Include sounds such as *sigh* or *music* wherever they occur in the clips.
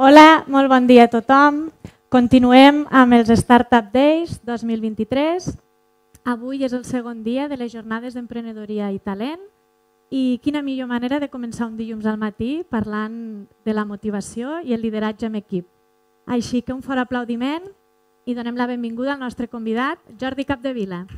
Hola, molt bon dia a tothom. Continuem amb els Startup Days 2023. Avui és el segon dia de les jornades d'emprenedoria i talent i quina millor manera de començar un dilluns al matí parlant de la motivació i el lideratge en equip. Així que un fort aplaudiment i donem la benvinguda al nostre convidat, Jordi Capdevila.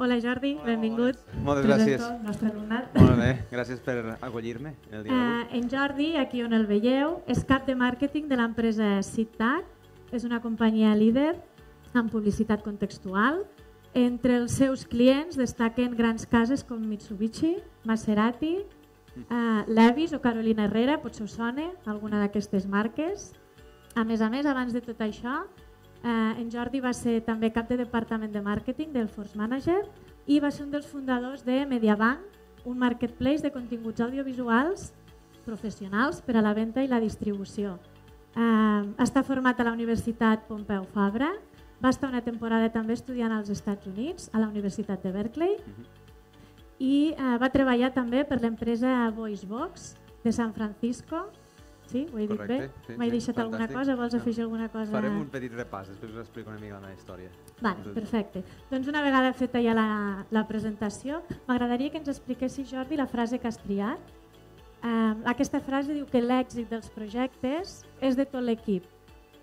Hola Jordi, Hola, benvingut. Moltes Presento gràcies. el nostre alumnat. Molt bé, gràcies per acollir-me el dia d'avui. Eh, en Jordi, aquí on el veieu, és cap de màrqueting de l'empresa SITAC. És una companyia líder en publicitat contextual. Entre els seus clients destaquen grans cases com Mitsubishi, Maserati, eh, Levis o Carolina Herrera, potser us sona alguna d'aquestes marques. A més a més, abans de tot això, eh, en Jordi va ser també cap de departament de màrqueting del Force Manager i va ser un dels fundadors de Mediabank, un marketplace de continguts audiovisuals professionals per a la venda i la distribució. Eh, està format a la Universitat Pompeu Fabra, va estar una temporada també estudiant als Estats Units, a la Universitat de Berkeley, i eh, va treballar també per l'empresa VoiceBox de San Francisco. Sí, ho he dit Correcte, bé? sí, M'he sí, deixat alguna fantàstic. cosa? Vols No. afegir alguna cosa? Farem un petit repàs, després us explico una mica la meva història. Vale, perfecte. Doncs una vegada feta ja la, la presentació, m'agradaria que ens expliquessis, Jordi, la frase que has triat. Eh, aquesta frase diu que l'èxit dels projectes és de tot l'equip.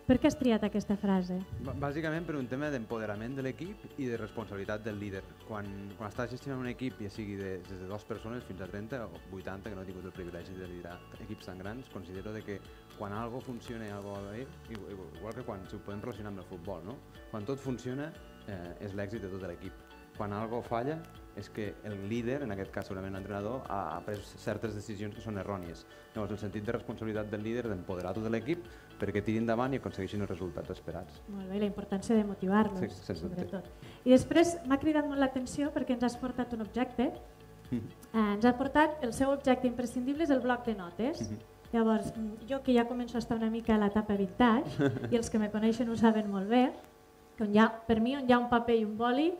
Per què has triat aquesta frase? Bàsicament per un tema d'empoderament de l'equip i de responsabilitat del líder. Quan, quan estàs gestionant un equip, ja sigui de, des de dues persones fins a 30 o 80, que no he tingut el privilegi de liderar equips tan grans, considero de que quan algo funciona algo bé, igual, que quan si ho podem relacionar amb el futbol, no? quan tot funciona eh, és l'èxit de tot l'equip. Quan algo falla és que el líder, en aquest cas segurament l'entrenador, ha pres certes decisions que són errònies. Llavors el sentit de responsabilitat del líder d'empoderar tot l'equip perquè tiri endavant i aconsegueixin els resultats esperats. Molt bé, la importància de motivar-los, Sí, sens sobretot. I després m'ha cridat molt l'atenció perquè ens has portat un objecte. Mhm. Eh, ens ha portat, el seu objecte imprescindible és el bloc de notes. Mhm. Llavors, mm, jo que ja començo a estar una mica a l'etapa vintage, *laughs* i els que me coneixen ho saben molt bé, que on ha, per mi on hi ha un paper i un boli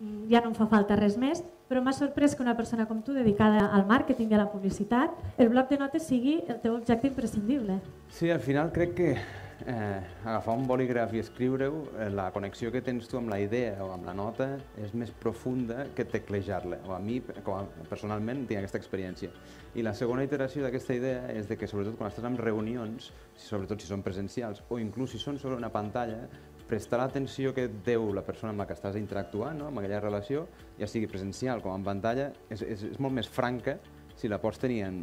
mm, ja no em fa falta res més, però m'ha sorprès que una persona com tu, dedicada al màrqueting i a la publicitat, el bloc de notes sigui el teu objecte imprescindible. Sí, al final crec que eh, agafar un bolígraf i escriure-ho, eh, la connexió que tens tu amb la idea o amb la nota és més profunda que teclejar-la. A mi, com a, personalment, tinc aquesta experiència. I la segona iteració d'aquesta idea és de que, sobretot quan estàs en reunions, sobretot si són presencials o inclús si són sobre una pantalla, prestar l'atenció que et deu la persona amb la que estàs interactuant, no? amb aquella relació, ja sigui presencial com en pantalla, és, és, és molt més franca si la pots tenir en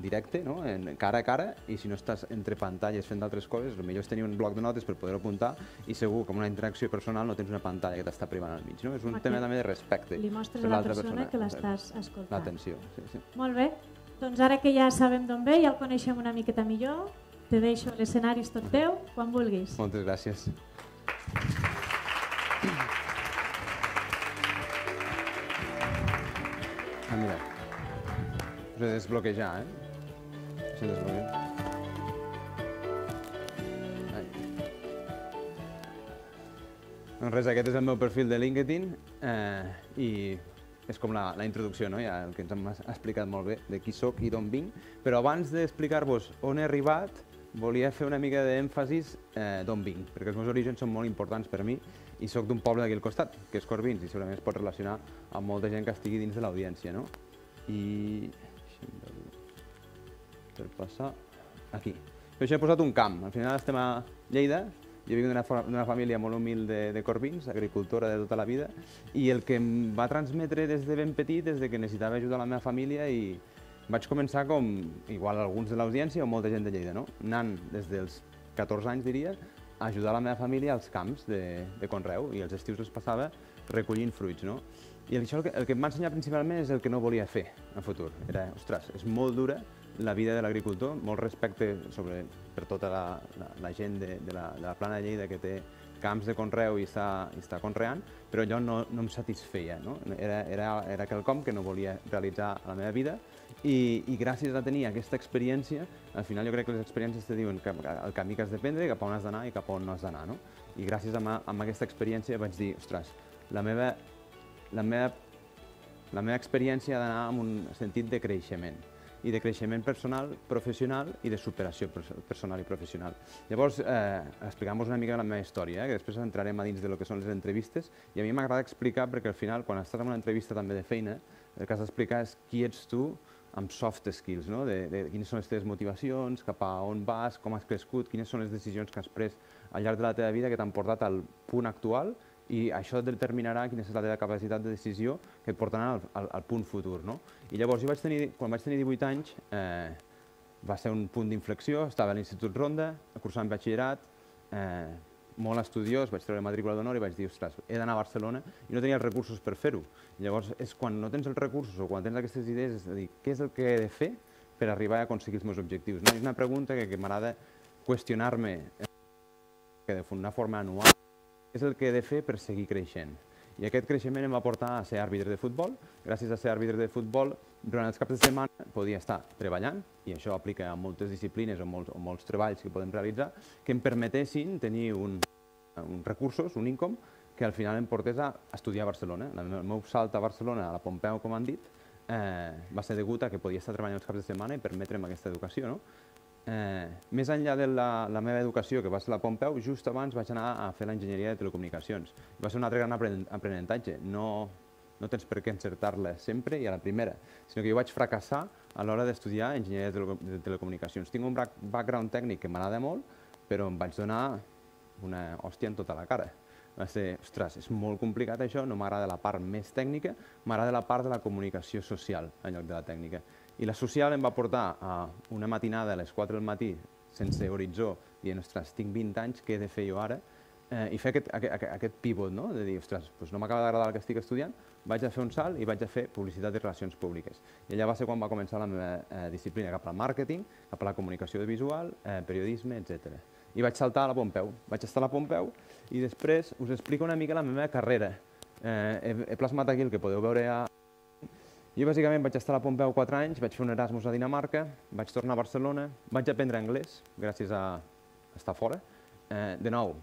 directe, no? en cara a cara, i si no estàs entre pantalles fent d'altres coses, el millor és tenir un bloc de notes per poder apuntar i segur que amb una interacció personal no tens una pantalla que t'està privant al mig. No? És un Home, tema també de respecte. Li mostres a la l'altra persona que l'estàs escoltant. L'atenció, sí, sí. Molt bé, doncs ara que ja sabem d'on ve, ja el coneixem una miqueta millor, te deixo l'escenari tot teu, quan vulguis. Moltes gràcies. Ah, mira. Us de desbloquejar, eh? Deixa desbloquejar. Ai. Doncs res, aquest és el meu perfil de LinkedIn eh, i és com la, la introducció, no? ja el que ens hem explicat molt bé de qui sóc i d'on vinc, però abans d'explicar-vos on he arribat, volia fer una mica d'èmfasis eh, d'on vinc, perquè els meus orígens són molt importants per mi i sóc d'un poble d'aquí al costat, que és Corbins, i segurament es pot relacionar amb molta gent que estigui dins de l'audiència, no? I... Per passar... Aquí. Jo això he posat un camp. Al final estem a Lleida, jo vinc d'una família molt humil de, de Corbins, agricultora de tota la vida, i el que em va transmetre des de ben petit és de que necessitava ajudar la meva família i vaig començar com, igual alguns de l'audiència o molta gent de Lleida, no? anant des dels 14 anys, diria, a ajudar la meva família als camps de, de Conreu i els estius els passava recollint fruits. No? I això el que, el que em va ensenyar principalment és el que no volia fer en futur. Era, ostres, és molt dura la vida de l'agricultor, molt respecte sobre, per tota la, la, la gent de, de, la, de la plana de Lleida que té camps de conreu i està, i està conreant, però allò no, no em satisfeia. No? Era, era, era quelcom que no volia realitzar a la meva vida i, i gràcies a tenir aquesta experiència, al final jo crec que les experiències te diuen que, el camí que has de prendre, cap on has d'anar i cap on no has d'anar. No? I gràcies a, a aquesta experiència vaig dir, ostres, la meva, la meva, la meva experiència ha d'anar amb un sentit de creixement i de creixement personal, professional i de superació personal i professional. Llavors, eh, explicam-vos una mica la meva història, eh, que després entrarem a dins de lo que són les entrevistes, i a mi m'agrada explicar perquè al final, quan estàs en una entrevista també de feina, el que has d'explicar és qui ets tu amb soft skills, no? de, de quines són les teves motivacions, cap a on vas, com has crescut, quines són les decisions que has pres al llarg de la teva vida que t'han portat al punt actual i això determinarà quina és la teva capacitat de decisió que et portarà al, al, al punt futur. No? I llavors, jo vaig tenir, quan vaig tenir 18 anys, eh, va ser un punt d'inflexió, estava a l'Institut Ronda, cursant batxillerat, eh, molt estudiós, vaig treure matrícula d'honor i vaig dir, ostres, he d'anar a Barcelona i no tenia els recursos per fer-ho. Llavors, és quan no tens els recursos o quan tens aquestes idees, és a dir, què és el que he de fer per arribar a aconseguir els meus objectius? No? És una pregunta que, que m'agrada qüestionar-me que de una forma anual. És el que he de fer per seguir creixent? I aquest creixement em va portar a ser àrbitre de futbol. Gràcies a ser àrbitre de futbol, durant els caps de setmana podia estar treballant, i això aplica a moltes disciplines o molts, o molts treballs que podem realitzar, que em permetessin tenir un, un recursos, un income, que al final em portés a estudiar a Barcelona. El meu salt a Barcelona, a la Pompeu, com han dit, eh, va ser degut a que podia estar treballant els caps de setmana i permetre'm aquesta educació. No? Eh, més enllà de la, la meva educació, que va ser la Pompeu, just abans vaig anar a fer l'enginyeria de telecomunicacions. Va ser un altre gran aprenentatge. No, no tens per què encertar-la sempre i a la primera, sinó que jo vaig fracassar a l'hora d'estudiar enginyeria de telecomunicacions. Tinc un background tècnic que m'agrada molt, però em vaig donar una hòstia en tota la cara. Va ser, ostres, és molt complicat això, no m'agrada la part més tècnica, m'agrada la part de la comunicació social en lloc de la tècnica. I la social em va portar a una matinada a les 4 del matí, sense horitzó, dient, ostres, tinc 20 anys, què he de fer jo ara? Eh, I fer aquest, aquest, aquest pivot, no? de dir, ostres, doncs no m'acaba d'agradar el que estic estudiant, vaig a fer un salt i vaig a fer publicitat i relacions públiques. I allà va ser quan va començar la meva eh, disciplina cap al màrqueting, cap a la comunicació visual, eh, periodisme, etc. I vaig saltar a la Pompeu. Vaig estar a la Pompeu i després us explico una mica la meva carrera. Eh, he, he plasmat aquí el que podeu veure a, jo bàsicament vaig estar a la Pompeu 4 anys, vaig fer un Erasmus a Dinamarca, vaig tornar a Barcelona, vaig aprendre anglès gràcies a estar fora. Eh, de nou,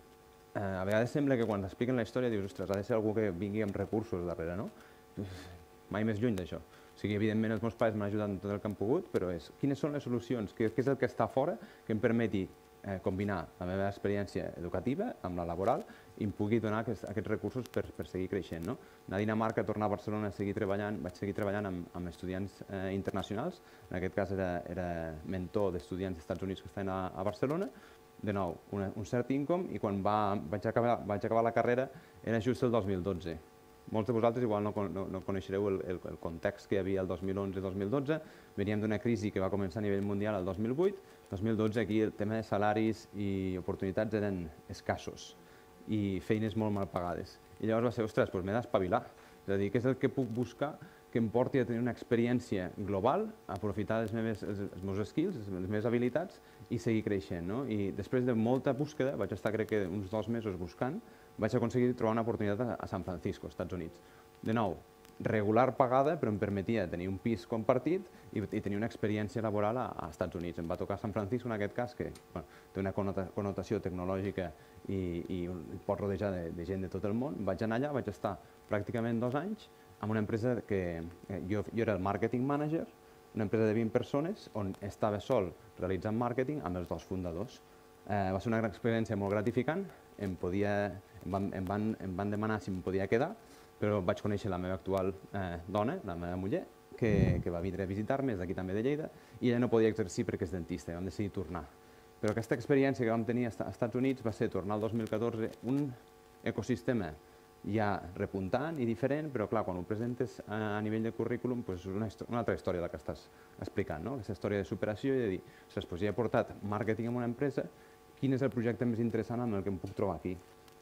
eh, a vegades sembla que quan expliquen la història dius, ostres, ha de ser algú que vingui amb recursos darrere, no? *laughs* Mai més lluny d'això. O sigui, evidentment els meus pares m'han ajudat en tot el que han pogut, però és quines són les solucions, què, què és el que està fora que em permeti eh, combinar la meva experiència educativa amb la laboral i em pugui donar aquests, aquests recursos per, per seguir creixent. No? Anar a Dinamarca, tornar a Barcelona, seguir treballant, vaig seguir treballant amb, amb estudiants eh, internacionals, en aquest cas era, era mentor d'estudiants dels Estats Units que estaven a, a Barcelona, de nou, una, un cert income, i quan va, vaig, acabar, vaig acabar la carrera era just el 2012. Molts de vosaltres igual no, no, no coneixereu el, el, el context que hi havia el 2011-2012. Veníem d'una crisi que va començar a nivell mundial el 2008. 2012 aquí el tema de salaris i oportunitats eren escassos i feines molt mal pagades. I llavors va ser, ostres, doncs m'he d'espavilar. És a dir, què és el que puc buscar que em porti a tenir una experiència global, aprofitar les meves, els, els meus skills, les meves habilitats i seguir creixent. No? I després de molta búsqueda, vaig estar crec que uns dos mesos buscant, vaig aconseguir trobar una oportunitat a San Francisco, Estats Units. De nou, regular pagada, però em permetia tenir un pis compartit i, i tenir una experiència laboral a, a Estats Units. Em va tocar San Francisco en aquest cas, que bueno, té una connotació tecnològica i, i pot rodejar de, de gent de tot el món. Vaig anar allà, vaig estar pràcticament dos anys amb una empresa que eh, jo, jo era el marketing manager, una empresa de 20 persones on estava sol realitzant màrqueting amb els dos fundadors. Eh, va ser una gran experiència molt gratificant, em, podia, em, van, em, van, em van demanar si em podia quedar, però vaig conèixer la meva actual eh, dona, la meva muller, que, que va vindre a visitar-me, és d'aquí també de Lleida, i ella no podia exercir perquè és dentista, i vam decidir tornar. Però aquesta experiència que vam tenir als Estats Units va ser tornar al 2014 un ecosistema ja repuntant i diferent, però clar, quan ho presentes a, nivell de currículum, doncs és una, altra història la que estàs explicant, no? aquesta història de superació i de dir, ostres, doncs ja he portat màrqueting en una empresa, quin és el projecte més interessant amb el que em puc trobar aquí?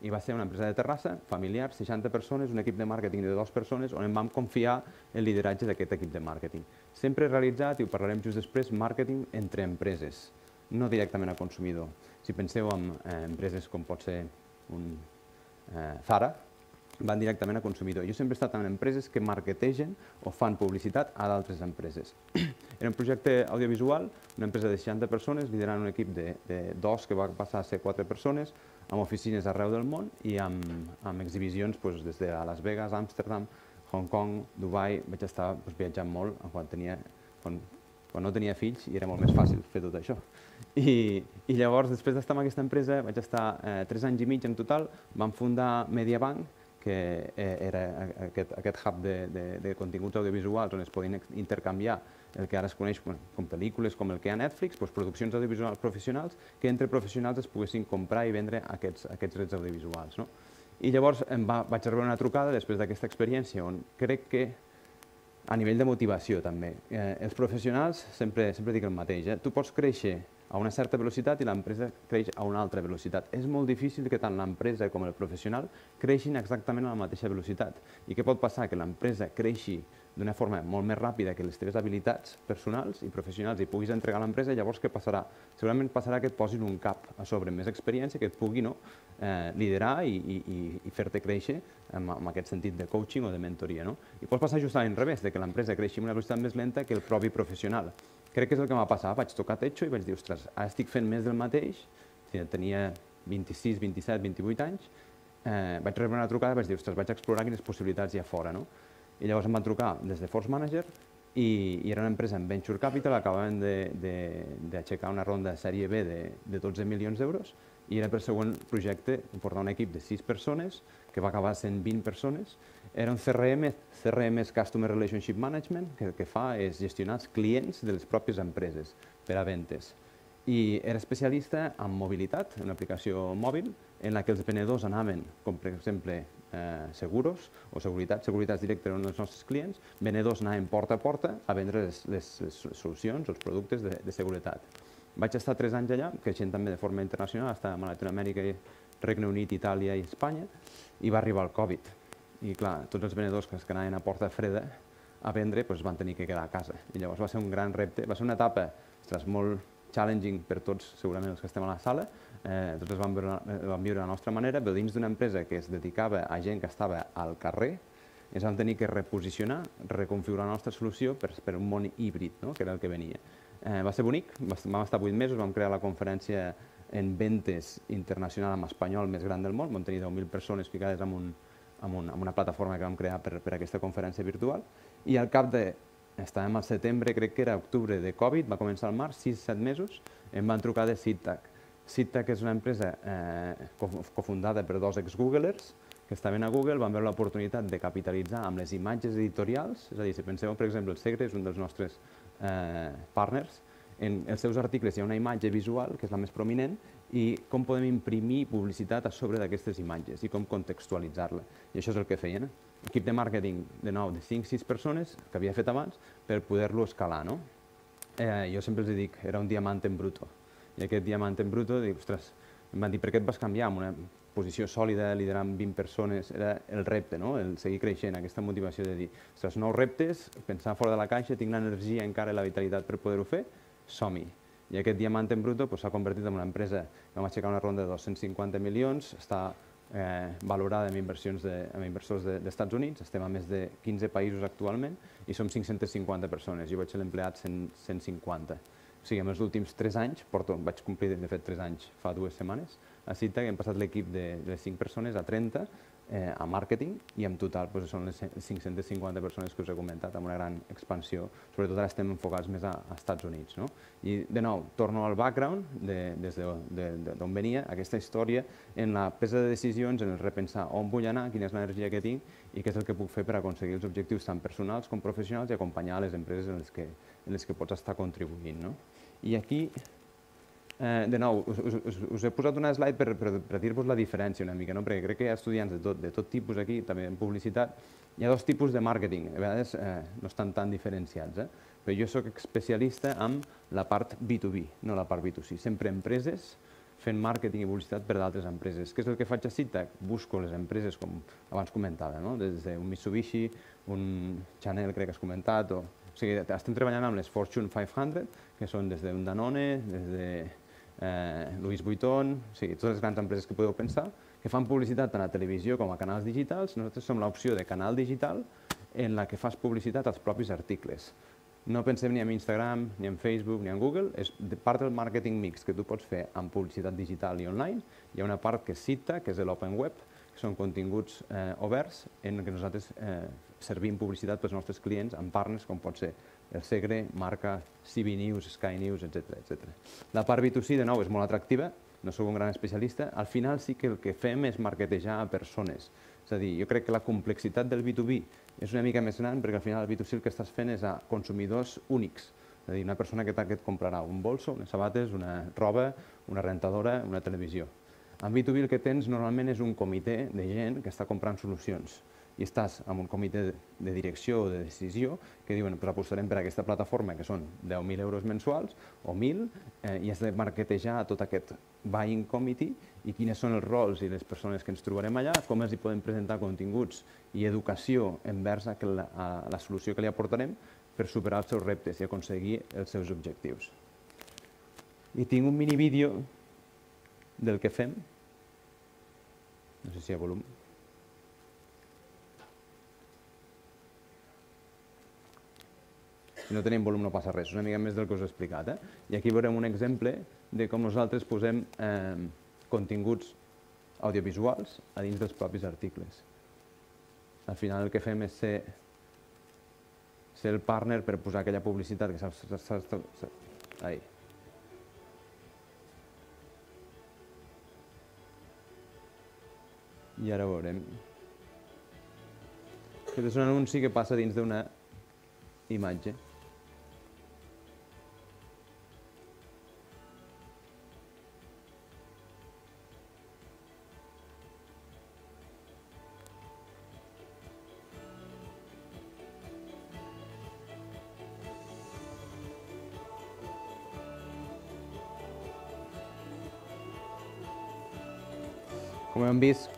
i va ser una empresa de Terrassa, familiar, 60 persones, un equip de màrqueting de dues persones, on em vam confiar el lideratge d'aquest equip de màrqueting. Sempre realitzat, i ho parlarem just després, màrqueting entre empreses, no directament a consumidor. Si penseu en eh, empreses com pot ser un eh, Zara, van directament a consumidor. Jo sempre he estat en empreses que marketegen o fan publicitat a d'altres empreses. *clears throat* Era un projecte audiovisual, una empresa de 60 persones, liderant un equip de, de dos que va passar a ser quatre persones, amb oficines arreu del món i amb, amb exhibicions des de Las Vegas, Amsterdam, Hong Kong, Dubai, vaig estar viatjant molt quan, tenia, quan no tenia fills i era molt més fàcil fer tot això. I, i llavors, després d'estar en aquesta empresa, vaig estar eh, tres anys i mig en total, vam fundar Mediabank, que eh, era aquest, aquest hub de, de, de continguts audiovisuals on es podien intercanviar el que ara es coneix bueno, com pel·lícules, com el que hi ha a Netflix, doncs produccions audiovisuals professionals, que entre professionals es poguessin comprar i vendre aquests, aquests drets audiovisuals. No? I llavors em va, vaig rebre una trucada després d'aquesta experiència on crec que a nivell de motivació també. Eh, els professionals sempre, sempre dic el mateix, eh? tu pots créixer a una certa velocitat i l'empresa creix a una altra velocitat. És molt difícil que tant l'empresa com el professional creixin exactament a la mateixa velocitat. I què pot passar? Que l'empresa creixi d'una forma molt més ràpida que les teves habilitats personals i professionals i puguis entregar a l'empresa, llavors què passarà? Segurament passarà que et posin un cap a sobre més experiència que et pugui no, eh, liderar i, i, i fer-te créixer amb, amb aquest sentit de coaching o de mentoria. No? I pot passar justament al revés, de que l'empresa creixi amb una velocitat més lenta que el propi professional. Crec que és el que m'ha passat. Vaig tocar techo i vaig dir, ostres, ara estic fent més del mateix, tenia 26, 27, 28 anys, eh, vaig rebre una trucada i vaig dir, ostres, vaig explorar quines possibilitats hi ha fora. No? I llavors em van trucar des de Force Manager i, i era una empresa en Venture Capital, acabaven d'aixecar una ronda de sèrie B de, de 12 milions d'euros i era per següent projecte portar un equip de 6 persones, que va acabar sent 20 persones. Era un CRM, CRM és Customer Relationship Management, que el que fa és gestionar els clients de les pròpies empreses per a ventes. I era especialista en mobilitat, una aplicació mòbil, en la que els venedors anaven, com per exemple eh, seguros o seguretat, seguretats directes a un dels nostres clients, venedors anaven porta a porta a vendre les, les, les solucions, els productes de, de seguretat. Vaig estar tres anys allà, creixent també de forma internacional, estàvem a Latinoamèrica, Regne Unit, Itàlia i Espanya, i va arribar el Covid. I clar, tots els venedors que anaven a porta freda a vendre doncs, van tenir que quedar a casa. I llavors va ser un gran repte, va ser una etapa ostres, molt challenging per tots, segurament els que estem a la sala, eh, tots vam viure, vam viure la nostra manera, però dins d'una empresa que es dedicava a gent que estava al carrer, ens vam tenir que reposicionar, reconfigurar la nostra solució per, per un món híbrid, no? que era el que venia. Eh, va ser bonic, vam estar vuit mesos, vam crear la conferència en ventes internacional amb espanyol més gran del món, vam tenir 10.000 persones ficades en, un, en, un, en una plataforma que vam crear per, per aquesta conferència virtual, i al cap de, estàvem al setembre, crec que era octubre de Covid, va començar al març, 6-7 mesos, em van trucar de SITAC. SITAC és una empresa eh, cofundada per dos ex-googlers, que estaven a Google, van veure l'oportunitat de capitalitzar amb les imatges editorials, és a dir, si penseu, per exemple, el Segre és un dels nostres eh, partners, en els seus articles hi ha una imatge visual, que és la més prominent, i com podem imprimir publicitat a sobre d'aquestes imatges i com contextualitzar-la. I això és el que feien. Equip de màrqueting, de nou, de 5-6 persones, que havia fet abans, per poder-lo escalar. No? Eh, jo sempre els dic, era un diamant en bruto. I aquest diamant en bruto, dic, ostres, em van dir, per què et vas canviar amb una posició sòlida, liderant 20 persones, era el repte, no? el seguir creixent, aquesta motivació de dir, ostres, nous reptes, pensar fora de la caixa, tinc l'energia encara i la vitalitat per poder-ho fer, som-hi. I aquest diamant en bruto s'ha convertit en una empresa que vam aixecar una ronda de 250 milions, està eh, valorada amb, inversions de, inversors de, dels Estats Units, estem a més de 15 països actualment i som 550 persones, jo vaig ser l'empleat 150. O sigui, en els últims 3 anys, porto, vaig complir de fet 3 anys fa dues setmanes, a Cita hem passat l'equip de, de 5 persones a 30 eh, a màrqueting i en total doncs, són les 550 persones que us he comentat amb una gran expansió. Sobretot ara estem enfocats més a, a Estats Units. No? I de nou, torno al background de, des d'on de, de, de, venia aquesta història en la presa de decisions, en el repensar on vull anar, quina és l'energia que tinc i què és el que puc fer per aconseguir els objectius tant personals com professionals i acompanyar les empreses en les que, en les que pots estar contribuint. No? I aquí Eh, de nou, us, us, us he posat una slide per, per, per dir-vos la diferència una mica, no? perquè crec que hi ha estudiants de tot, de tot tipus aquí, també en publicitat. Hi ha dos tipus de màrqueting, a vegades eh, no estan tan diferenciats, eh? però jo sóc especialista en la part B2B, no la part B2C. Sempre empreses fent màrqueting i publicitat per d'altres empreses. Què és el que faig a Cita? Busco les empreses, com abans comentava, no? des d'un Mitsubishi, un Chanel, crec que has comentat, o... o sigui, estem treballant amb les Fortune 500, que són des d'un Danone, des de eh, Louis Vuitton, o sigui, totes les grans empreses que podeu pensar, que fan publicitat tant a televisió com a canals digitals. Nosaltres som l'opció de canal digital en la que fas publicitat als propis articles. no pensem ni en Instagram, ni en Facebook, ni en Google, és part del màrqueting mix que tu pots fer amb publicitat digital i online. Hi ha una part que CITA, que és l'open web, que són continguts eh, oberts en què nosaltres eh, servim publicitat pels nostres clients amb partners com pot ser el Segre, Marca, CB News, Sky News, etc etc. La part B2C, de nou, és molt atractiva, no sóc un gran especialista, al final sí que el que fem és marketejar a persones. És a dir, jo crec que la complexitat del B2B és una mica més gran perquè al final el B2C el que estàs fent és a consumidors únics. És a dir, una persona que, que et comprarà un bolso, unes sabates, una roba, una rentadora, una televisió. En B2B el que tens normalment és un comitè de gent que està comprant solucions i estàs amb un comitè de direcció o de decisió que diuen però apostarem per aquesta plataforma que són 10.000 euros mensuals o 1.000 eh, i has de marquetejar tot aquest buying committee i quines són els rols i les persones que ens trobarem allà, com els hi podem presentar continguts i educació envers a la, a la solució que li aportarem per superar els seus reptes i aconseguir els seus objectius. I tinc un mini vídeo del que fem. No sé si hi ha volum. Si no tenim volum no passa res, una mica més del que us he explicat. Eh? I aquí veurem un exemple de com nosaltres posem eh, continguts audiovisuals a dins dels propis articles. Al final el que fem és ser, ser el partner per posar aquella publicitat que s'ha... I ara veurem. Aquest és un anunci que passa dins d'una imatge. Com hem vist,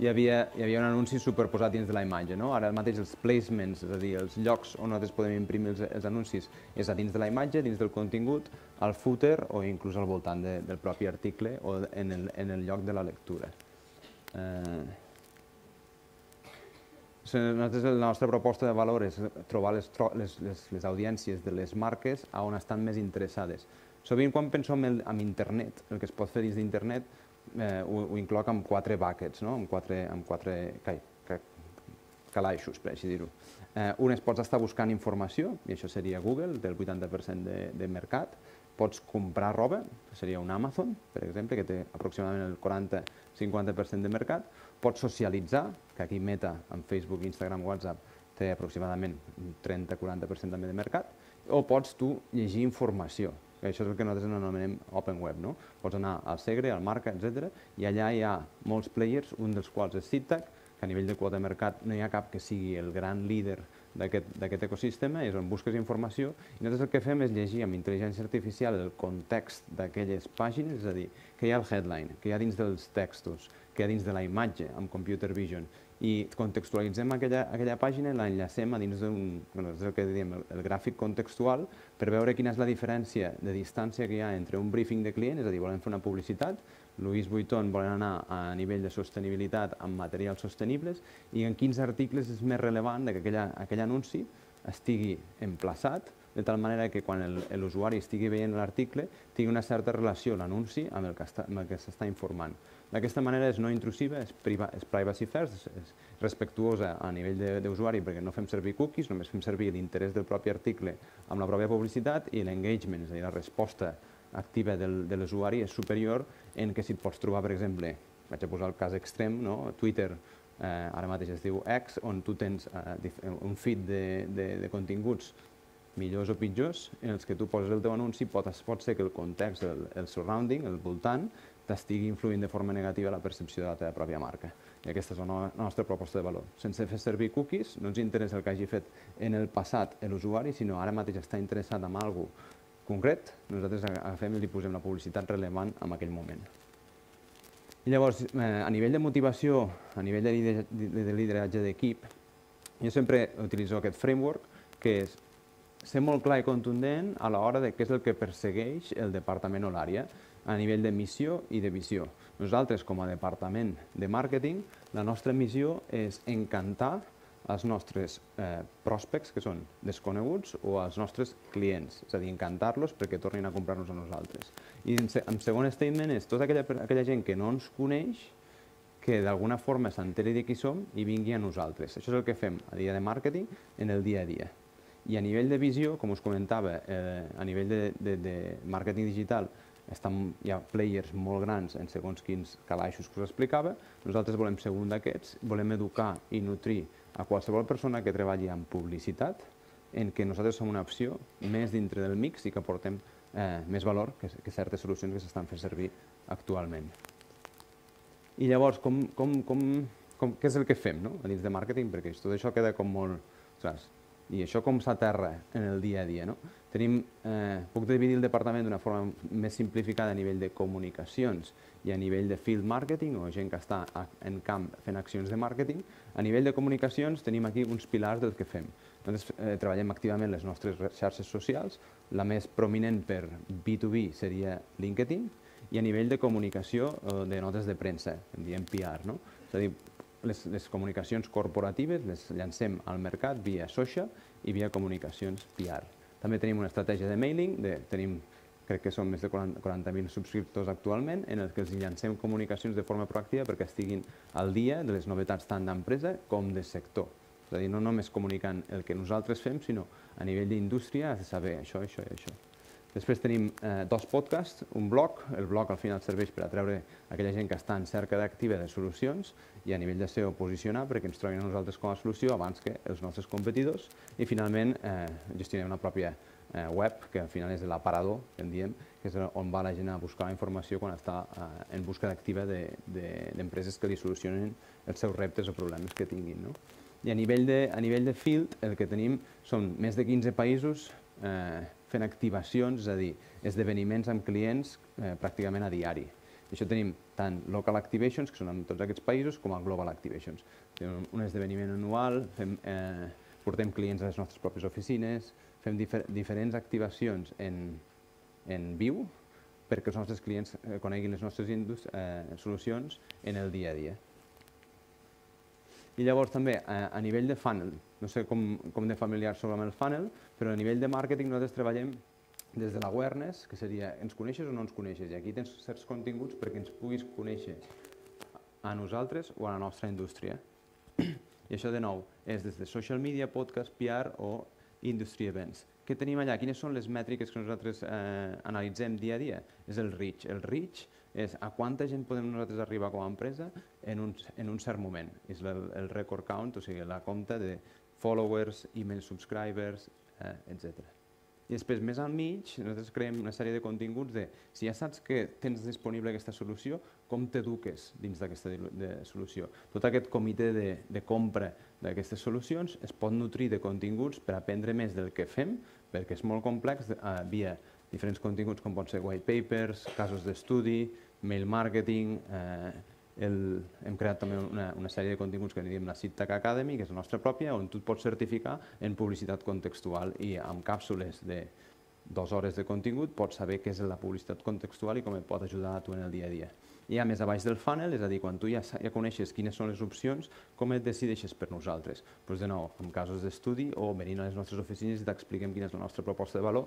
hi havia, hi havia un anunci superposat dins de la imatge. No? Ara mateix els placements, és a dir, els llocs on nosaltres podem imprimir els, els anuncis, és a dins de la imatge, dins del contingut, al footer o inclús al voltant de, del propi article o en el, en el lloc de la lectura. Eh, nosaltres, la nostra proposta de valor és trobar les, les, les, les audiències de les marques a on estan més interessades. Sovint quan penso en, el, en internet, el que es pot fer dins d'internet, eh, ho, ho incloc amb quatre buckets, no? amb quatre, amb quatre cai, calaixos, per així dir-ho. Eh, un es pots estar buscant informació, i això seria Google, del 80% de, de mercat. Pots comprar roba, que seria un Amazon, per exemple, que té aproximadament el 40-50% de mercat. Pots socialitzar, que aquí Meta, amb Facebook, Instagram, WhatsApp, té aproximadament un 30-40% també de mercat. O pots tu llegir informació, això és el que nosaltres anomenem Open Web. No? Pots anar al Segre, al Marca, etc. i allà hi ha molts players, un dels quals és CITAC, que a nivell de quota de mercat no hi ha cap que sigui el gran líder d'aquest ecosistema, és on busques informació, i nosaltres el que fem és llegir amb intel·ligència artificial el context d'aquelles pàgines, és a dir, que hi ha el headline, que hi ha dins dels textos, que hi ha dins de la imatge amb computer vision, i contextualitzem aquella, aquella pàgina i l'enllacem a dins d'un, bueno, és el que diem, el, el gràfic contextual, per veure quina és la diferència de distància que hi ha entre un briefing de client, és a dir, volem fer una publicitat, Louis Vuitton volen anar a nivell de sostenibilitat amb materials sostenibles i en quins articles és més rellevant que aquella, aquell anunci estigui emplaçat de tal manera que quan l'usuari estigui veient l'article tingui una certa relació l'anunci amb el que s'està informant. D'aquesta manera és no intrusiva, és, priva, és privacy first, és, és respectuosa a nivell d'usuari perquè no fem servir cookies, només fem servir l'interès del propi article amb la pròpia publicitat i l'engagement, és a dir, la resposta activa del, de l'usuari és superior en que si et pots trobar, per exemple, vaig a posar el cas extrem, no? Twitter eh, ara mateix es diu X, on tu tens eh, un feed de, de, de continguts millors o pitjors, en els que tu poses el teu anunci, pot, pot ser que el context, el, el surrounding, el voltant, t'estigui influint de forma negativa la percepció de la teva pròpia marca. I aquesta és la, nostra proposta de valor. Sense fer servir cookies, no ens interessa el que hagi fet en el passat l'usuari, sinó ara mateix està interessat en alguna concret, nosaltres agafem i li posem la publicitat relevant en aquell moment. I llavors, eh, a nivell de motivació, a nivell de, lideratge, de lideratge d'equip, jo sempre utilitzo aquest framework, que és ser molt clar i contundent a l'hora de què és el que persegueix el departament o l'àrea a nivell de missió i de visió. Nosaltres, com a departament de màrqueting, la nostra missió és encantar als nostres eh, pròspects, que són desconeguts, o als nostres clients, és a dir, encantar-los perquè tornin a comprar-nos a nosaltres. I en, en segon statement és tota aquella, aquella gent que no ens coneix, que d'alguna forma s'enteri de qui som i vingui a nosaltres. Això és el que fem a dia de màrqueting en el dia a dia. I a nivell de visió, com us comentava, eh, a nivell de, de, de màrqueting digital, estan, hi ha players molt grans en segons quins calaixos que us explicava. Nosaltres volem ser un d'aquests, volem educar i nutrir a qualsevol persona que treballi en publicitat, en què nosaltres som una opció més dintre del mix i que aportem eh, més valor que, que certes solucions que s'estan fent servir actualment. I llavors, com, com, com, com, què és el que fem no? a dins de màrqueting? Perquè tot això queda com molt... Ostres, i això com s'aterra en el dia a dia. No? Tenim, eh, puc dividir el departament d'una forma més simplificada a nivell de comunicacions i a nivell de field marketing o gent que està en camp fent accions de màrqueting. A nivell de comunicacions tenim aquí uns pilars del que fem. Nosaltres eh, treballem activament les nostres xarxes socials. La més prominent per B2B seria LinkedIn i a nivell de comunicació eh, de notes de premsa, en diem PR. No? És a dir, les, les comunicacions corporatives les llancem al mercat via social i via comunicacions PR. També tenim una estratègia de mailing, de, tenim crec que són més de 40.000 40 subscriptors actualment, en els que els llancem comunicacions de forma proactiva perquè estiguin al dia de les novetats tant d'empresa com de sector. És a dir, no només comunicant el que nosaltres fem, sinó a nivell d'indústria has de saber això, això i això. Després tenim eh, dos podcasts, un blog, el blog al final serveix per atreure aquella gent que està en cerca d'activa de solucions i a nivell de SEO posicionar perquè ens trobin a nosaltres com a solució abans que els nostres competidors i finalment eh, gestionem una pròpia eh, web que al final és l'aparador, que en diem, que és on va la gent a buscar la informació quan està eh, en busca activa d'empreses de, de, que li solucionen els seus reptes o problemes que tinguin. No? I a nivell, de, a nivell de field el que tenim són més de 15 països eh, fent activacions, és a dir, esdeveniments amb clients eh, pràcticament a diari. I això tenim tant local activations, que són en tots aquests països, com el global activations. Tenim un esdeveniment anual, fem, eh, portem clients a les nostres pròpies oficines, fem difer diferents activacions en, en viu perquè els nostres clients eh, coneguin les nostres eh, solucions en el dia a dia. I llavors també a, a nivell de funnel, no sé com, com de familiar som amb el funnel, però a nivell de màrqueting nosaltres treballem des de l'awareness, que seria ens coneixes o no ens coneixes, i aquí tens certs continguts perquè ens puguis conèixer a nosaltres o a la nostra indústria. I això, de nou, és des de social media, podcast, PR o industry events. Què tenim allà? Quines són les mètriques que nosaltres eh, analitzem dia a dia? És el reach. El reach és a quanta gent podem nosaltres arribar com a empresa en un, en un cert moment. És el, el record count, o sigui, la compta de followers, email subscribers, eh, etc. I després, més al mig, nosaltres creem una sèrie de continguts de si ja saps que tens disponible aquesta solució, com t'eduques dins d'aquesta solució. Tot aquest comitè de, de compra d'aquestes solucions es pot nutrir de continguts per aprendre més del que fem, perquè és molt complex, eh, via diferents continguts com pot ser white papers, casos d'estudi, mail marketing, eh, el, hem creat també una, una sèrie de continguts que diem la CITAC Academy, que és la nostra pròpia, on tu et pots certificar en publicitat contextual i amb càpsules de dues hores de contingut pots saber què és la publicitat contextual i com et pot ajudar a tu en el dia a dia. I a més a baix del funnel, és a dir, quan tu ja, ja coneixes quines són les opcions, com et decideixes per nosaltres? Pues de nou, en casos d'estudi o venint a les nostres oficines i t'expliquem quina és la nostra proposta de valor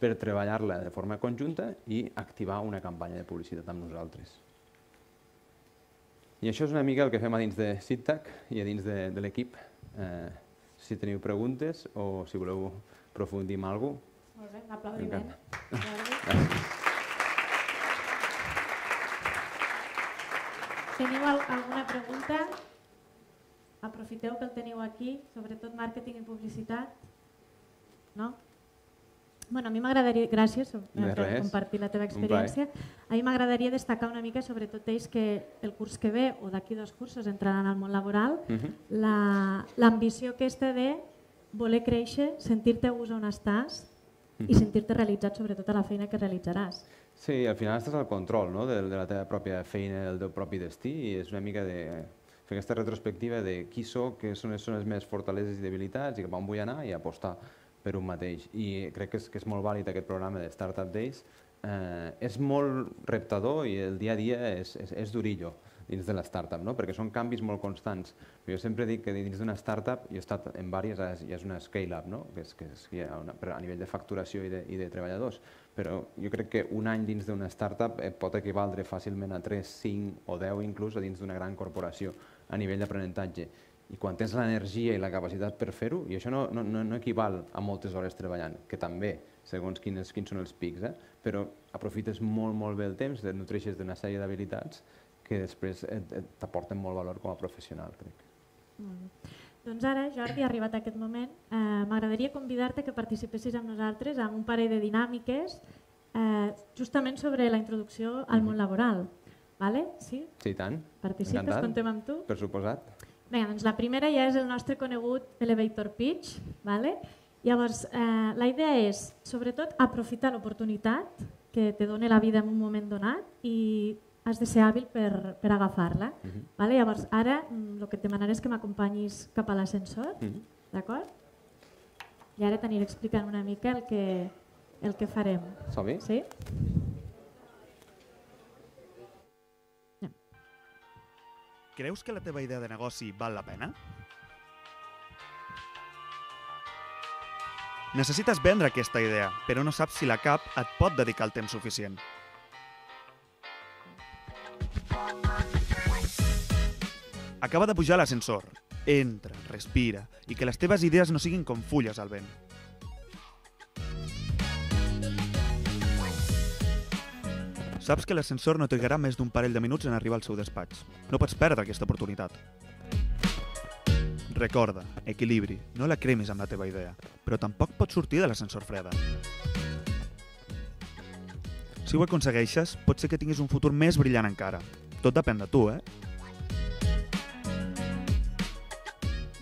per treballar-la de forma conjunta i activar una campanya de publicitat amb nosaltres. I això és una mica el que fem a dins de CITAC i a dins de, de l'equip. Eh, si teniu preguntes o si voleu aprofundir en alguna cosa. Molt bé, aplaudiment. Teniu alguna pregunta? Aprofiteu que el teniu aquí, sobretot màrqueting i publicitat. No? Bueno, a mi m'agradaria, gràcies per compartir la teva experiència. A mi m'agradaria destacar una mica, sobretot ells, que el curs que ve o d'aquí dos cursos entraran al món laboral, uh mhm. -huh. l'ambició aquesta de voler créixer, sentir-te a gust on estàs uh -huh. i mhm. sentir-te realitzat sobretot a la feina que realitzaràs. Sí, al final estàs al control no? de, de la teva pròpia feina, del teu propi destí i és una mica de fer aquesta retrospectiva de qui sóc, què són són les meves fortaleses i debilitats i cap on vull anar i apostar per un mateix. I crec que és, que és molt vàlid aquest programa de Startup Days. Eh, és molt reptador i el dia a dia és, és, és durillo. dins de la startup, no? perquè són canvis molt constants. Jo sempre dic que dins d'una startup, jo he estat en diverses, ja és una scale-up, no? que és, que és que una, a nivell de facturació i de, i de treballadors, però jo crec que un any dins d'una startup eh, pot equivaldre fàcilment a 3, 5 o 10 inclús a dins d'una gran corporació a nivell d'aprenentatge. I quan tens l'energia i la capacitat per fer-ho, i això no, no, no equival a moltes hores treballant, que també, segons quins, quins són els pics, eh? però aprofites molt, molt bé el temps, et nutreixes d'una sèrie d'habilitats que després t'aporten molt valor com a professional, crec. Doncs ara, Jordi, ha arribat aquest moment. Eh, M'agradaria convidar-te que participessis amb nosaltres amb un parell de dinàmiques eh, justament sobre la introducció al món laboral. Vale? Sí? Sí, tant. Participes, Encantat. contem amb tu? Per suposat. Bé, doncs la primera ja és el nostre conegut elevator pitch. Vale? Llavors, eh, la idea és, sobretot, aprofitar l'oportunitat que te dona la vida en un moment donat i has de ser hàbil per, per agafar-la. Uh -huh. vale? Llavors, ara el mm, que et demanaré és que m'acompanyis cap a l'ascensor, uh -huh. d'acord? I ara t'aniré explicant una mica el que, el que farem. Som-hi? Sí? Creus que la teva idea de negoci val la pena? Necessites vendre aquesta idea, però no saps si la CAP et pot dedicar el temps suficient. Acaba de pujar l'ascensor. Entra, respira i que les teves idees no siguin com fulles al vent. Saps que l'ascensor no trigarà més d'un parell de minuts en arribar al seu despatx. No pots perdre aquesta oportunitat. Recorda, equilibri, no la cremis amb la teva idea, però tampoc pots sortir de l'ascensor freda. Si ho aconsegueixes, pot ser que tinguis un futur més brillant encara. Tot depèn de tu, eh?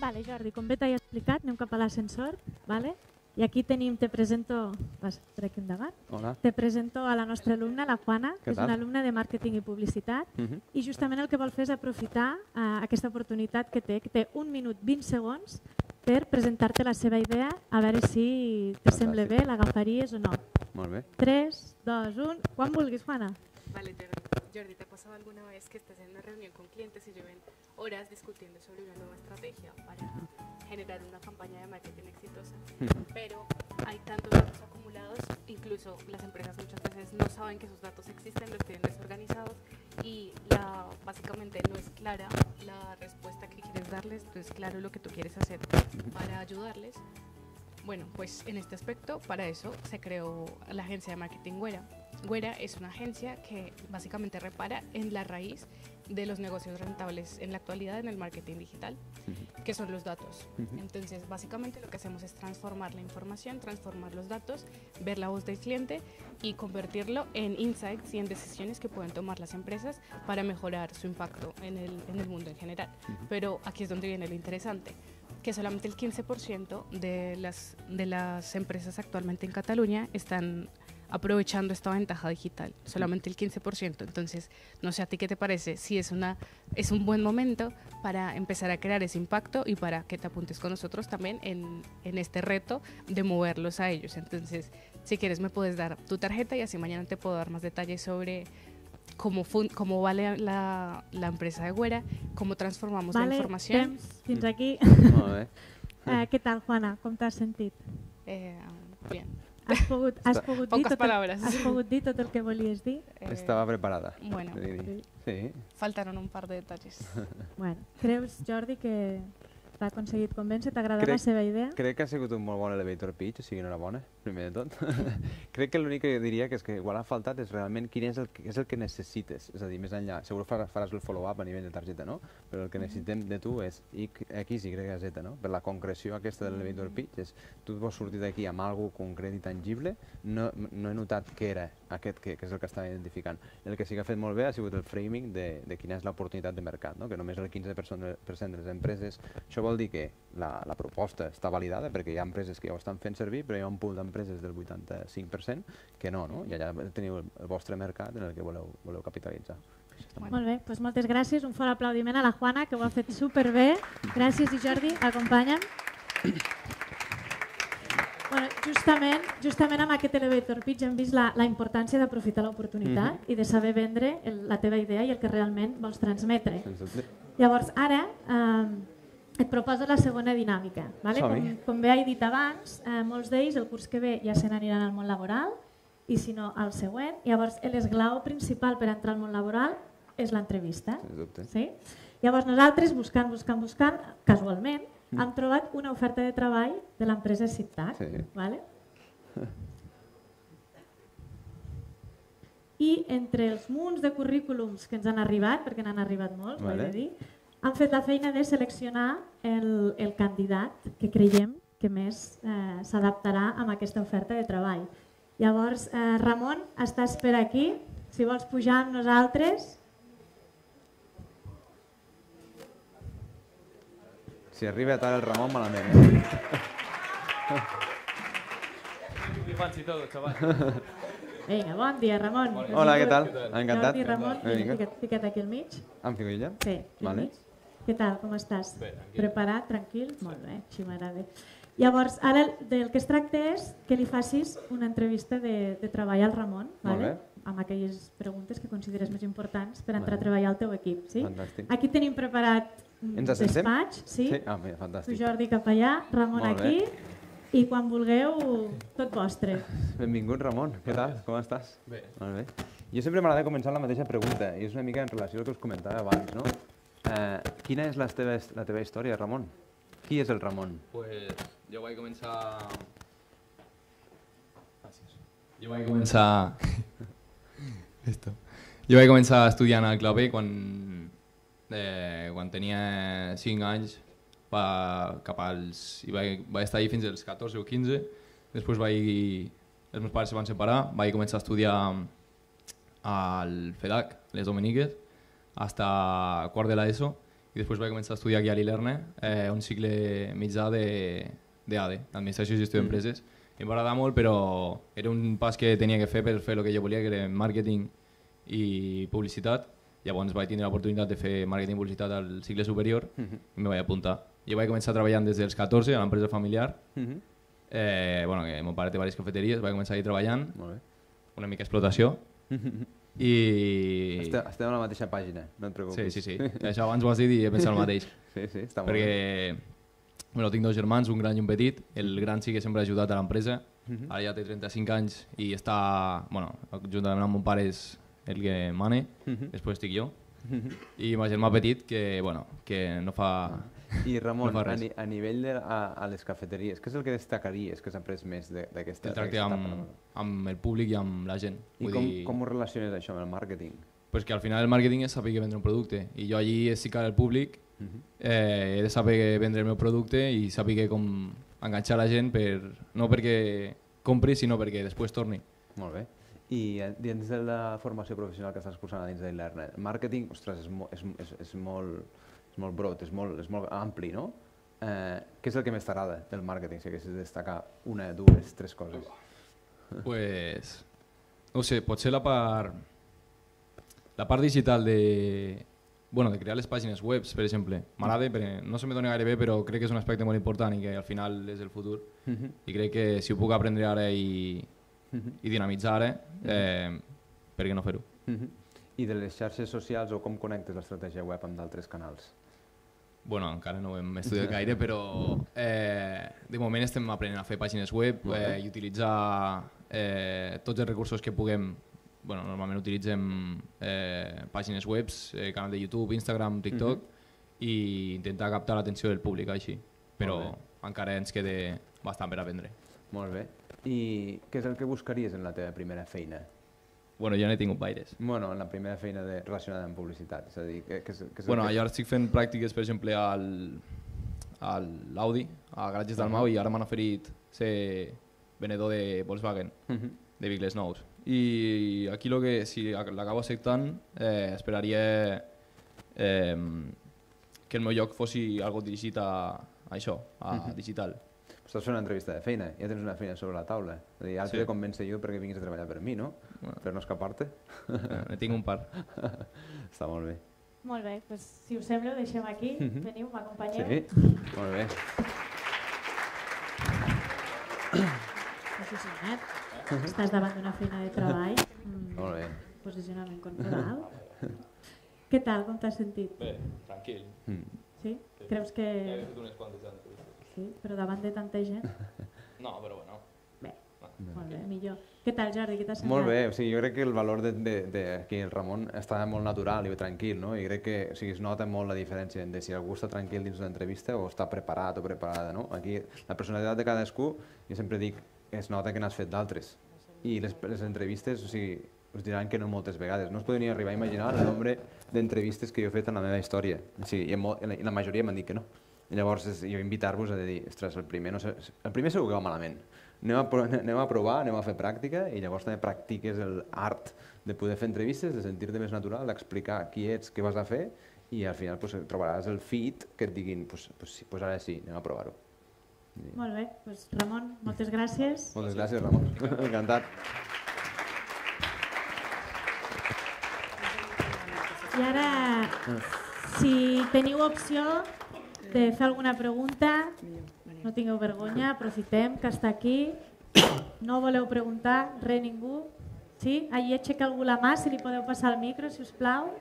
Vale, Jordi, com bé t'he explicat, anem cap a l'ascensor. Vale? I aquí tenim, te presento, vas, trec endavant, Hola. te presento a la nostra alumna, la Juana, que és una alumna de màrqueting i publicitat, uh -huh. i justament el que vol fer és aprofitar uh, aquesta oportunitat que té, que té un minut 20 segons per presentar-te la seva idea, a veure si te sembla bé, l'agafaries o no. Molt bé. 3, 2, 1, quan vulguis, Juana. Vale, Jordi, ¿te ha pasado alguna vez que estás en una reunión con clientes y lleven horas discutiendo sobre una nueva estrategia para generar una campaña de marketing exitosa, pero hay tantos datos acumulados, incluso las empresas muchas veces no saben que esos datos existen, los tienen desorganizados y la, básicamente no es clara la respuesta que quieres darles, no es claro lo que tú quieres hacer para ayudarles. Bueno, pues en este aspecto, para eso se creó la agencia de marketing Güera. Güera es una agencia que básicamente repara en la raíz de los negocios rentables en la actualidad en el marketing digital, que son los datos. Entonces, básicamente lo que hacemos es transformar la información, transformar los datos, ver la voz del cliente y convertirlo en insights y en decisiones que pueden tomar las empresas para mejorar su impacto en el, en el mundo en general. Pero aquí es donde viene lo interesante que solamente el 15% de las, de las empresas actualmente en Cataluña están aprovechando esta ventaja digital, solamente el 15%. Entonces, no sé a ti qué te parece, si es, una, es un buen momento para empezar a crear ese impacto y para que te apuntes con nosotros también en, en este reto de moverlos a ellos. Entonces, si quieres me puedes dar tu tarjeta y así mañana te puedo dar más detalles sobre cómo, cómo vale la, la empresa de Güera, cómo transformamos vale, la información. Fins aquí. *laughs* eh, ¿Qué tal, Juana? ¿Cómo te has sentido? Eh, bien. Has pogut, has pogut, dir tot paraules. El, has pogut dir tot el que volies dir? Eh, Estava preparada. Bueno, sí. faltaron un par de detalles. *laughs* Bueno, creus, Jordi, que t'ha aconseguit convèncer? T'agrada la seva idea? Crec que ha sigut un molt bon elevator pitch, o sigui, enhorabona, primer de tot. *laughs* crec que l'únic que diria que és que igual ha faltat és realment quin és el, és el que necessites, és a dir, més enllà, segur faràs, faràs el follow-up a nivell de targeta, no? Però el que necessitem de tu és X, Y, Z, no? Per la concreció aquesta de l'elevator pitch és tu vols sortir d'aquí amb alguna concret i tangible, no, no he notat què era aquest que, que és el que estava identificant. El que sí que ha fet molt bé ha sigut el framing de, de quina és l'oportunitat de mercat, no? que només el 15% de les empreses, això vol dir que la, la proposta està validada perquè hi ha empreses que ja ho estan fent servir, però hi ha un pool d'empreses del 85% que no, no? i allà teniu el, el vostre mercat en el que voleu, voleu capitalitzar. Molt bé, doncs moltes gràcies. Un fort aplaudiment a la Juana, que ho ha fet superbé. Gràcies i Jordi, acompanya'm. Bueno, justament, justament amb aquest elevator pitch hem vist la, la importància d'aprofitar l'oportunitat Mhm. i de saber vendre el, la teva idea i el que realment vols transmetre. Llavors, ara eh, et proposo la segona dinàmica. Vale? Com, com bé he dit abans, eh, molts d'ells el curs que ve ja se n'aniran al món laboral i si no al següent. Llavors, l'esglaó principal per entrar al món laboral és l'entrevista. Sí? Llavors nosaltres, buscant, buscant, buscant, casualment, hem trobat una oferta de treball de l'empresa Citac. Sí. Vale? I entre els munts de currículums que ens han arribat, perquè n'han arribat molts, vale. Dir, han fet la feina de seleccionar el, el candidat que creiem que més eh, s'adaptarà a aquesta oferta de treball. Llavors, eh, Ramon, estàs per aquí. Si vols pujar amb nosaltres, Si arriba tard el Ramon, malament. Eh? Fancy todo, chaval. Vinga, bon dia, Ramon. Hola, què tal? Encantat. Jordi, Ramon, fica't, fica't aquí al mig. Em fico ella? Sí, aquí al Vale. mig. Què tal, com estàs? Bé, tranquil. Preparat, tranquil? Molt bé, així m'agrada. Llavors, ara del que es tracta és que li facis una entrevista de, de treball al Ramon, vale? amb aquelles preguntes que consideres més importants per entrar Vale. a treballar al teu equip. Sí? Fantàstic. Aquí tenim preparat un Ens despatx, sí? Sí? Ah, mira, Tu, fantàstic. Jordi, cap allà, Ramon Molt bé. aquí, i quan vulgueu, tot vostre. Benvingut, Ramon. Què tal? Com estàs? Bé. Molt bé. Jo sempre m'agrada començar amb la mateixa pregunta, i és una mica en relació al que us comentava abans, no? Eh, quina és la teva, la teva història, Ramon? Qui és el Ramon? Pues jo vaig començar... Gràcies. Jo vaig començar... *laughs* Esto. Jo vaig començar estudiant al claver quan, eh, quan tenia 5 anys, va, cap als, i vaig, vaig estar allà fins als 14 o 15, després vaig, els meus pares se van separar, vaig començar a estudiar al FEDAC, les Dominiques, hasta quart de l'ESO, i després vaig començar a estudiar aquí a l'Ilerne, eh, un cicle mitjà de, d'AD, d'Administració i Gestió d'Empreses. Em va agradar molt, però era un pas que tenia que fer per fer el que jo volia, que era màrqueting i publicitat. Llavors vaig tindre l'oportunitat de fer màrqueting i publicitat al cicle superior i me vaig apuntar. Jo vaig començar treballant des dels 14 a l'empresa familiar, Mhm. eh, bueno, que mon pare té diverses cafeteries, vaig començar ahí treballant, Molt bé. una mica explotació, *laughs* i... Estem, estem a la mateixa pàgina, no et Sí, preocupis. sí, sí. Això abans ho has dit i he pensat el mateix. *laughs* Sí, sí, està molt bé. perquè bueno, tinc dos germans, un gran i un petit. El gran sí que sempre ha ajudat a l'empresa. Mhm. Ara ja té 35 anys i està, bueno, juntament amb mon pare és el que mane, Mhm. després estic jo. I ma germà petit que, bueno, que no fa... I Ramon, No a, ni, a nivell de a, a les cafeteries, què és el que destacaries que has après més de- d'aquesta El tracte amb, etapa? amb el públic i amb la gent. I Vull com, dir, com ho relaciones això amb el màrqueting? pues que al final el màrqueting és saber vendre un producte i jo allí estic al públic Mhm. eh, he de saber vendre el meu producte i saber com enganxar la gent per, no perquè compri sinó perquè després torni. Molt bé. I eh, dins de la formació professional que estàs cursant dins de el màrqueting, ostres, és, mo, és, és, és, molt, és molt broad, és molt, és molt ampli, no? Eh, què és el que més t'agrada del màrqueting, si haguessis de destacar una, dues, tres coses? pues, no sé, potser la part, la part digital de, bueno, de crear les pàgines web, per exemple. M'agrada, no se me dona gaire bé, però crec que és un aspecte molt important i que al final és el futur. Mhm. I crec que si ho puc aprendre ara i, i dinamitzar ara, eh, per què no fer-ho? Mhm. I de les xarxes socials o com connectes l'estratègia web amb d'altres canals? Bueno, encara no ho hem estudiat gaire, però eh, de moment estem aprenent a fer pàgines web eh, i utilitzar eh, tots els recursos que puguem. Bueno, normalment utilitzem eh, pàgines web, eh, canal de YouTube, Instagram, TikTok, i intentar captar l'atenció del públic així. Però encara ens queda bastant per aprendre. Molt bé. I què és el que buscaries en la teva primera feina? Bueno, jo n'he tingut gaires. Bueno, en la primera feina de, relacionada amb publicitat, és a dir, és, què és Bueno, que... jo ara estic fent pràctiques, per exemple, al, a l'Audi, a Garatges del Mau, i ara m'han oferit ser venedor de Volkswagen, Mhm. de vehicles nous. I aquí lo que, si l'acabo acceptant, eh, esperaria eh, que el meu lloc fossi algo dirigit a, a això, a digital. Estàs fent una entrevista de feina, ja tens una feina sobre la taula. És a dir, ara Sí. de convèncer jo perquè vinguis a treballar per mi, no? Bueno. Per no escapar-te. Eh, ne tinc un par. *laughs* Està molt bé. Molt bé, doncs, si us sembla, ho deixem aquí. Mhm. Veniu, m'acompanyeu. Sí, molt bé. Posicionat. Estàs davant d'una feina de treball. Mm, *laughs* Molt bé. Posicionament corporal. Què tal? Com t'has sentit? Bé, tranquil. Mm. Sí? Creus que... fet unes quantes entrevistes. Sí, però davant de tanta gent? *laughs* No, però bueno. Bé, molt bé, millor. Què tal, Jordi? Què t'ha semblat? Molt bé, o sigui, jo crec que el valor de, de, de aquí el Ramon està molt natural i tranquil, no? I crec que o sigui, es nota molt la diferència de si algú està tranquil dins d'una entrevista o està preparat o preparada, no? Aquí la personalitat de cadascú, jo sempre dic, es nota que n'has fet d'altres. I les, les entrevistes, o sigui, us diran que no moltes vegades. No us podeu ni arribar a imaginar el nombre d'entrevistes que jo he fet en la meva història. O sigui, i, en molt, i la majoria m'han dit que no. I llavors, jo invitar-vos a dir, ostres, el primer, no sé, el primer segur que va malament. Anem a, anem a provar, anem a fer pràctica i llavors també practiques el art de poder fer entrevistes, de sentir-te més natural, d'explicar qui ets, què vas a fer i al final pues, trobaràs el fit que et diguin, pues, pues, sí, pues ara sí, anem a provar-ho. Molt bé, doncs Ramon, moltes gràcies. Moltes gràcies, Ramon. *laughs* Encantat. I ara, si teniu opció de fer alguna pregunta, no tingueu vergonya, aprofitem que està aquí. No voleu preguntar res ningú? Sí? Allí aixeca algú la mà, si li podeu passar el micro, si us plau.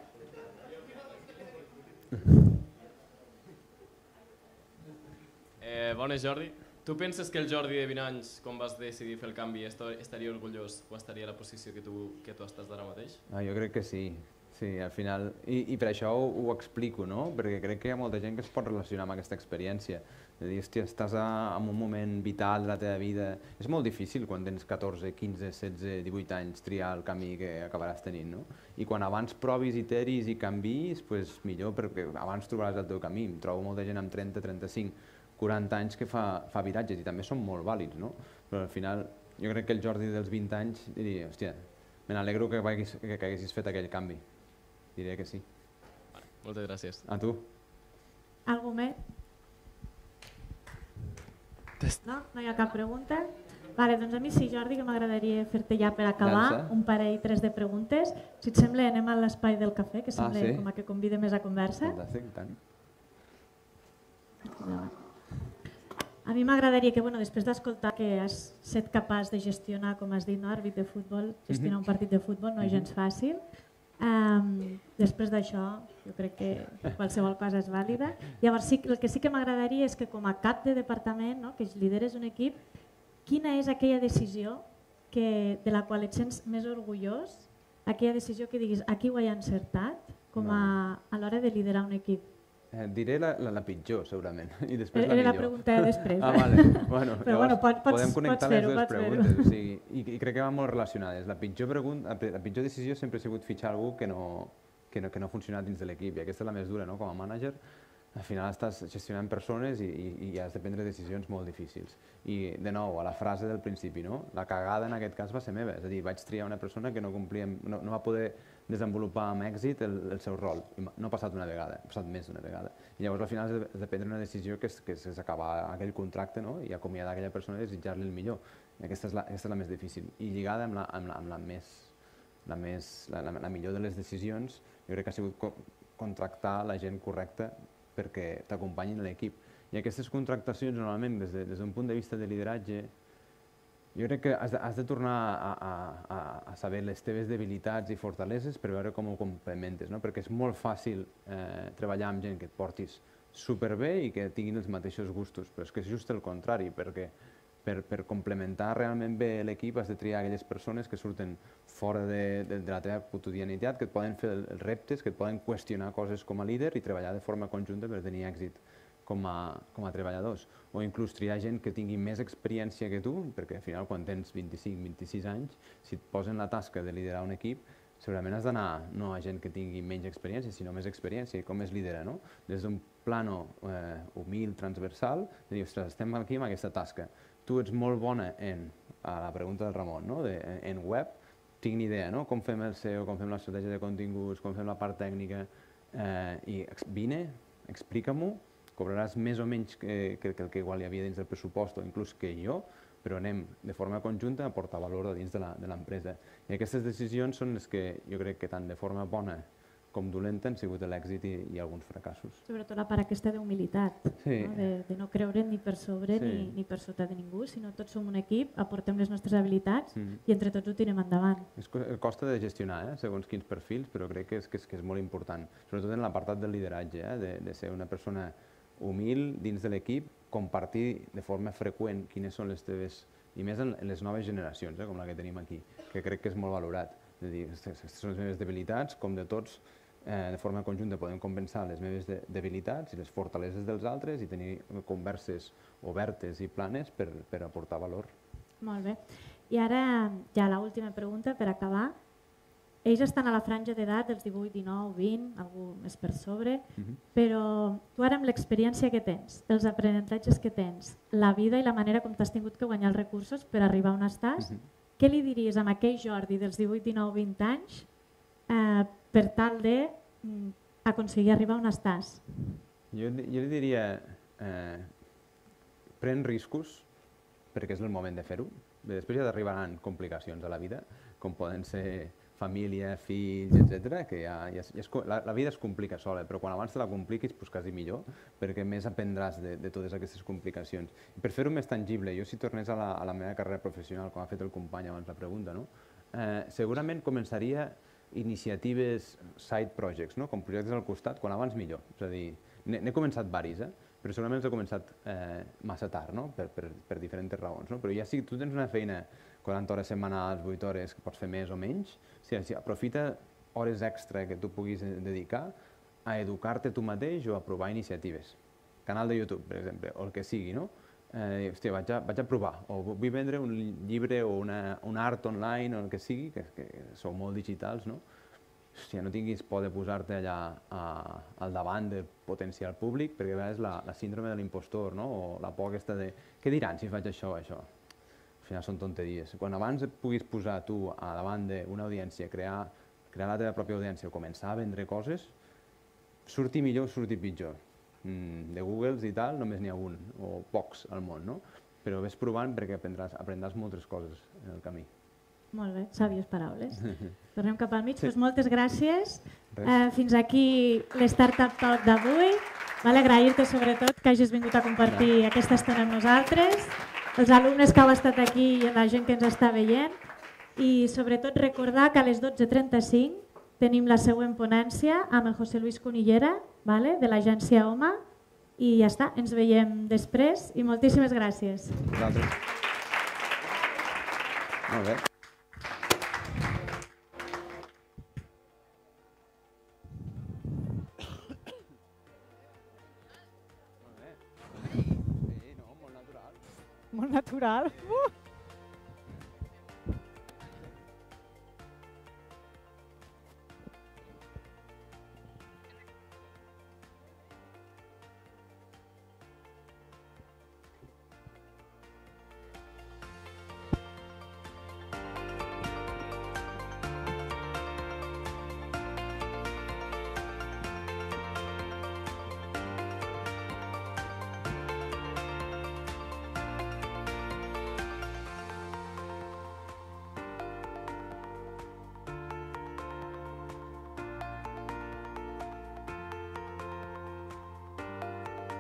Eh, bones, Jordi. Tu penses que el Jordi de 20 anys, quan vas decidir fer el canvi, estaria orgullós o estaria a la posició que tu, que tu estàs d'ara mateix? Ah, jo crec que sí, sí, al final, i, i per això ho, ho explico, no? perquè crec que hi ha molta gent que es pot relacionar amb aquesta experiència, de dir, hòstia, estàs a, en un moment vital de la teva vida, és molt difícil quan tens 14, 15, 16, 18 anys triar el camí que acabaràs tenint, no? I quan abans provis i teris i canvis, pues millor, perquè abans trobaràs el teu camí. Em trobo molta gent amb 30, 35, 40 anys que fa, fa viratges i també són molt vàlids, no? Però al final, jo crec que el Jordi dels 20 anys diria, hòstia, me n'alegro que, vagis- que, que haguessis fet aquell canvi. Diré que sí. Vale, moltes gràcies. A tu? Algú més? No? No hi ha cap pregunta? Vale, doncs a mi sí, Jordi, que m'agradaria fer-te ja per acabar Llança. un parell, tres de preguntes. Si et sembla, anem a l'espai del cafè, que sembla sí? com a que convida més a conversa. Fantàstic, tant. A mi m'agradaria que, bueno, després d'escoltar que has set capaç de gestionar, com has dit, no, àrbit de futbol, gestionar un partit de futbol no és gens fàcil. Um, després d'això, jo crec que qualsevol cosa és vàlida. Llavors, sí, el que sí que m'agradaria és que com a cap de departament, no, que lideres un equip, quina és aquella decisió que, de la qual et sents més orgullós, aquella decisió que diguis aquí ho he encertat com a, a l'hora de liderar un equip. Eh, diré la, la, la pitjor, segurament, *laughs* i després Era la la millor. pregunta de després. *laughs* Ah, eh? vale. Bueno, Però bueno, pot- pots- podem connectar pots les dues preguntes. O sigui, i, I crec que van molt relacionades. La pitjor, pregunta, la pitjor decisió sempre ha sigut fitxar algú que no, que no, que no ha funcionat dins de l'equip. I aquesta és la més dura, no? Com a mànager, al final estàs gestionant persones i, i, i has de prendre decisions molt difícils. I, de nou, a la frase del principi, no? La cagada en aquest cas va ser meva. És a dir, vaig triar una persona que no, complia, no, no va poder desenvolupar amb èxit el, el seu rol. I no ha passat una vegada, ha passat més d'una vegada. I llavors al final has de, de prendre una decisió que és, que és, acabar aquell contracte no? i acomiadar aquella persona i desitjar-li el millor. I aquesta és la, aquesta és la més difícil. I lligada amb la, amb la, amb la més la, més, la, la, la millor de les decisions, jo crec que ha sigut co contractar la gent correcta perquè t'acompanyin l'equip. I aquestes contractacions, normalment, des d'un de, des punt de vista de lideratge, jo crec que has de, has de tornar a, a, a, saber les teves debilitats i fortaleses per veure com ho complementes, no? perquè és molt fàcil eh, treballar amb gent que et portis superbé i que tinguin els mateixos gustos, però és que és just el contrari, perquè per, per complementar realment bé l'equip has de triar aquelles persones que surten fora de, de, de la teva quotidianitat, que et poden fer el- els reptes, que et poden qüestionar coses com a líder i treballar de forma conjunta per tenir èxit com a, com a treballadors. O inclús triar gent que tingui més experiència que tu, perquè al final quan tens 25-26 anys, si et posen la tasca de liderar un equip, segurament has d'anar no a gent que tingui menys experiència, sinó més experiència, com es lidera, no? Des d'un plano eh, humil, transversal, de dir, ostres, estem aquí amb aquesta tasca. Tu ets molt bona en, a la pregunta del Ramon, no? de, en web, tinc ni idea, no? com fem el SEO, com fem l'estratègia de continguts, com fem la part tècnica, eh, i vine, explica-m'ho, cobraràs més o menys que, que, que el que igual hi havia dins del pressupost o inclús que jo, però anem de forma conjunta a portar valor a dins de la- de l'empresa. I aquestes decisions són les que jo crec que tant de forma bona com dolenta han sigut l'èxit i, i alguns fracassos. Sobretot la part aquesta d'humilitat, Sí. no? De, de no creure ni per sobre Sí. ni, ni per sota de ningú, sinó tots som un equip, aportem les nostres habilitats Mm. i entre tots ho tirem endavant. És, co- costa de gestionar, eh, segons quins perfils, però crec que és, que és, que és molt important, sobretot en l'apartat del lideratge, eh, de, de ser una persona humil dins de l'equip, compartir de forma freqüent quines són les teves, i més en, les noves generacions, eh, com la que tenim aquí, que crec que és molt valorat. A dir, aquestes són les meves debilitats, com de tots, eh, de forma conjunta podem compensar les meves de, debilitats i les fortaleses dels altres i tenir converses obertes i planes per, per aportar valor. Molt bé. I ara ja l'última pregunta per acabar. Ells estan a la franja d'edat dels 18, 19, 20, algú més per sobre, Mhm. però tu ara amb l'experiència que tens, els aprenentatges que tens, la vida i la manera com t'has tingut que guanyar els recursos per arribar on estàs, Mhm. què li diries a aquell Jordi dels 18, 19, 20 anys eh, per tal de mm, aconseguir arribar on estàs? Jo, jo li diria, eh, pren riscos, perquè és el moment de fer-ho. Després ja t'arribaran complicacions a la vida, com poden ser família, fills, etc. que ja, ja, ja co- la, la vida es complica sola, però quan abans te la compliquis, doncs quasi millor, perquè més aprendràs de, de totes aquestes complicacions. I per fer-ho més tangible, jo si tornés a la, a la meva carrera professional, com ha fet el company abans la pregunta, no? eh, segurament començaria iniciatives, side projects, no? com projectes al costat, quan abans millor. És a dir, n'he començat varis, eh? però segurament els he començat eh, massa tard, no? per, per, per diferents raons. No? Però ja si tu tens una feina 40 hores setmanals, 8 hores, que pots fer més o menys, si, si aprofita hores extra que tu puguis dedicar a educar-te tu mateix o a provar iniciatives. Canal de YouTube, per exemple, o el que sigui, no? Eh, hòstia, vaig a, vaig a provar, o vull vendre un llibre o una, un art online o el que sigui, que, que sou molt digitals, no? Hòstia, no tinguis por de posar-te allà a, al davant del potencial públic, perquè a vegades la, la síndrome de l'impostor, no? o la por aquesta de què diran si faig això o això. Al final són tonteries. Quan abans et puguis posar tu a davant d'una audiència, crear, crear la teva pròpia audiència o començar a vendre coses, surti millor o surti pitjor. Mm, de Googles i tal, només n'hi ha un, o pocs al món, no? Però ves provant perquè aprendràs, aprendràs moltes coses en el camí. Molt bé, sàvies paraules. *laughs* Tornem cap al mig. Sí. Doncs moltes gràcies. Eh, fins aquí l'Startup Talk d'avui. Vale, Agrair-te sobretot que hagis vingut a compartir aquesta estona amb nosaltres, els alumnes que heu estat aquí i la gent que ens està veient i sobretot recordar que a les 12.35 tenim la següent ponència amb el José Luis Cunillera vale, de l'agència OMA i ja està, ens veiem després i moltíssimes gràcies. Vosaltres. Molt bé. Natural. Uh! *laughs*